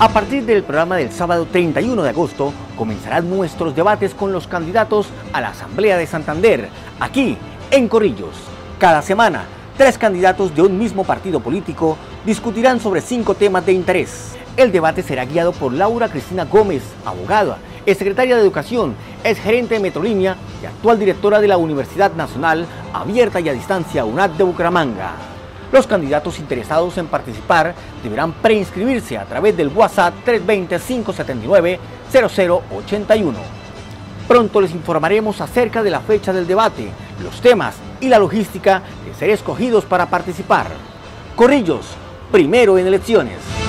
A partir del programa del sábado 31 de agosto, comenzarán nuestros debates con los candidatos a la Asamblea de Santander, aquí en Corrillos. Cada semana, tres candidatos de un mismo partido político discutirán sobre cinco temas de interés. El debate será guiado por Laura Cristina Gómez, abogada, secretaria de Educación, es gerente de Metrolínea y actual directora de la Universidad Nacional Abierta y a Distancia UNAD de Bucaramanga. Los candidatos interesados en participar deberán preinscribirse a través del WhatsApp 320-579-0081. Pronto les informaremos acerca de la fecha del debate, los temas y la logística de ser escogidos para participar. Corrillos, primero en elecciones.